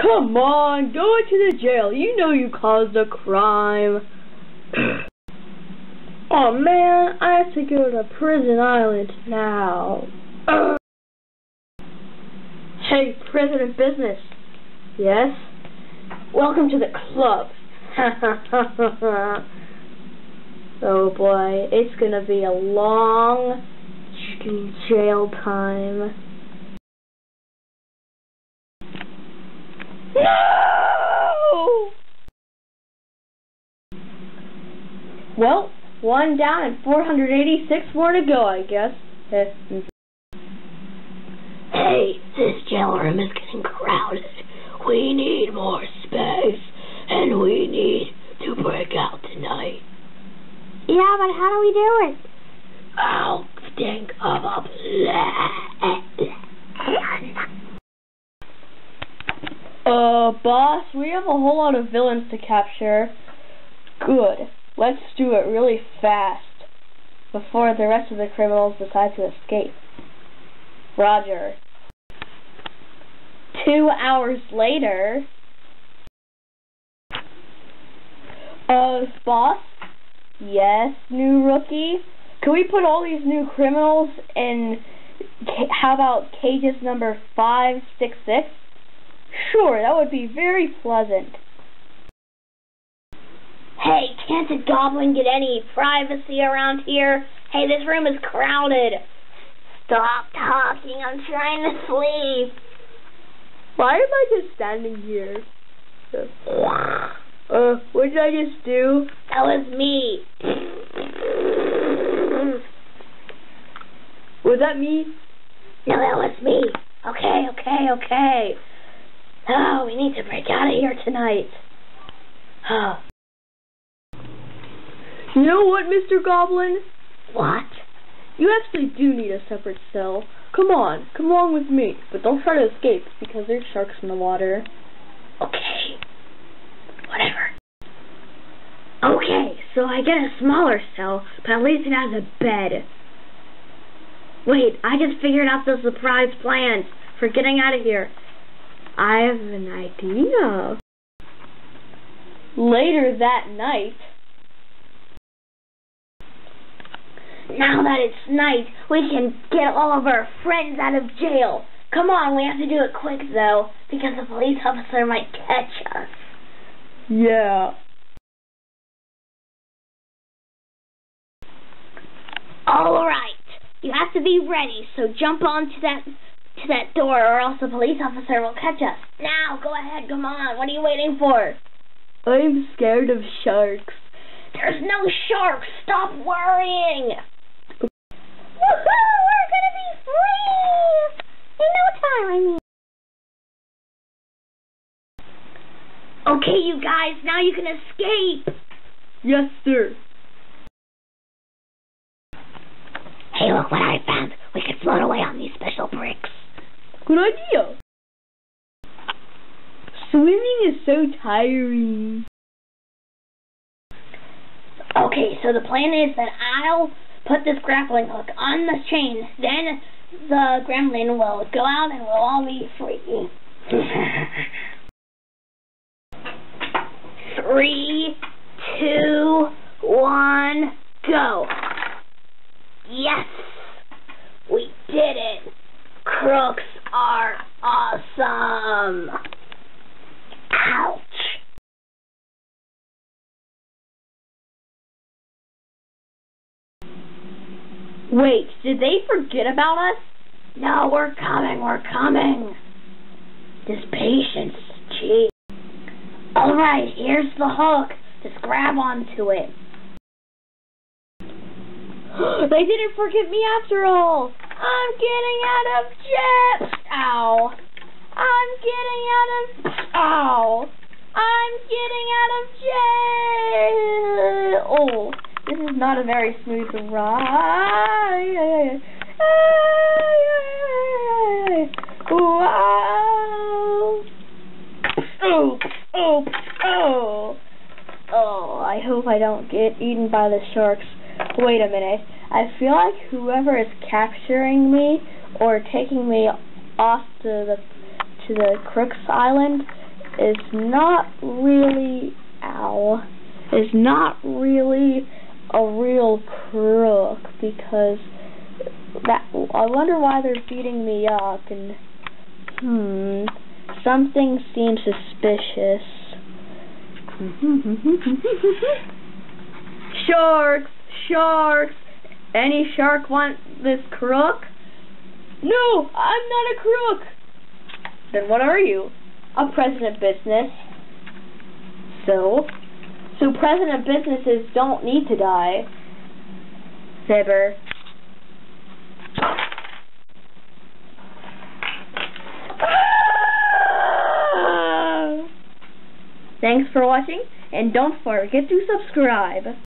Come on, go into the jail. You know you caused a crime. oh man, I have to go to Prison Island now. Hey, President Business. Yes? Welcome to the club. oh boy, it's gonna be a long jail time. No! Well, one down and 486 more to go, I guess. Hey, this jail room is getting crowded. We need more space, and we need to break out tonight. Yeah, but how do we do it? I'll think of a plan. Uh, boss, we have a whole lot of villains to capture. Good. Let's do it really fast before the rest of the criminals decide to escape. Roger. Two hours later, uh, boss? Yes, new rookie? Can we put all these new criminals in, how about cages number 566? Sure, that would be very pleasant. Hey, can't a goblin get any privacy around here? Hey, this room is crowded. Stop talking, I'm trying to sleep. Why am I just standing here? Uh, what did I just do? That was me. Was that me? No, that was me. Okay, okay, okay. Oh, we need to break out of here tonight. Oh. You know what, Mr. Goblin? What? You actually do need a separate cell. Come on, come along with me. But don't try to escape, because there's sharks in the water. Okay. Whatever. Okay, so I get a smaller cell, but at least it has a bed. Wait, I just figured out the surprise plan for getting out of here. I have an idea. Later that night, now that it's night, we can get all of our friends out of jail. Come on, we have to do it quick though, because the police officer might catch us. Yeah. Alright, you have to be ready, so jump onto that to that door or else the police officer will catch us. Now, go ahead, come on. What are you waiting for? I'm scared of sharks. There's no sharks. Stop worrying. Woohoo! We're gonna be free! In no I mean. Okay, you guys, now you can escape. Yes, sir. Hey, look what I found. We can float away on these special bricks. Good idea. Swimming is so tiring. Okay, so the plan is that I'll put this grappling hook on the chain, then the gremlin will go out and we'll all be free. Three, two, one, go. Yes! We did it! Crooks are awesome! Ouch! Wait, did they forget about us? No, we're coming, we're coming. This patience, gee. Alright, here's the hook. Just grab onto it. they didn't forget me after all. I'm getting out of jail. Ow. I'm getting out of. Ow. I'm getting out of jail. Not a very smooth ride. Oh, oh, oh. Oh, I hope I don't get eaten by the sharks. Wait a minute. I feel like whoever is capturing me or taking me off to the to the Crooks Island is not really, ow, is not really a real crook because that I wonder why they're beating me up and hmm something seems suspicious. sharks, sharks. Any shark want this crook? No, I'm not a crook. Then what are you? A president business. So? So president of businesses don't need to die. Fibber. Thanks for watching, and don't forget to subscribe.